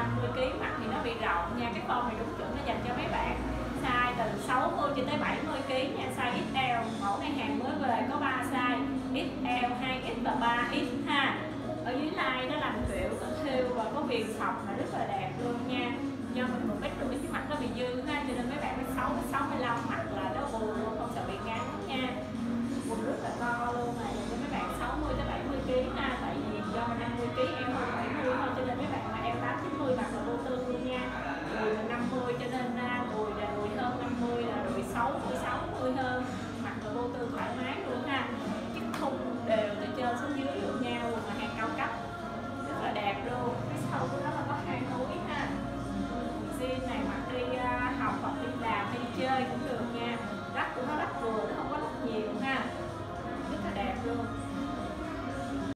50 kg mặt thì nó bị rộng nha. Cái form này đúng chuẩn nó dành cho mấy bạn size từ 60 cho tới 70 kg nha. Size XL mẫu này hàng mới về có 3 size XL 2X và 3X ha. Ở dưới like nó làm kiểu có thêu và có viền phọc mà rất là đẹp luôn nha. tươi hơn mặc là vô tư thoải mái luôn ha. Cái khung đều từ trên xuống dưới luôn nhau mà hàng cao cấp. Rất là đẹp luôn. Cái sau của nó là có hai túi ha. Jean này mặc đi à, học hoặc đi làm, đi chơi cũng được nha. Rách của nó rách vừa nó không có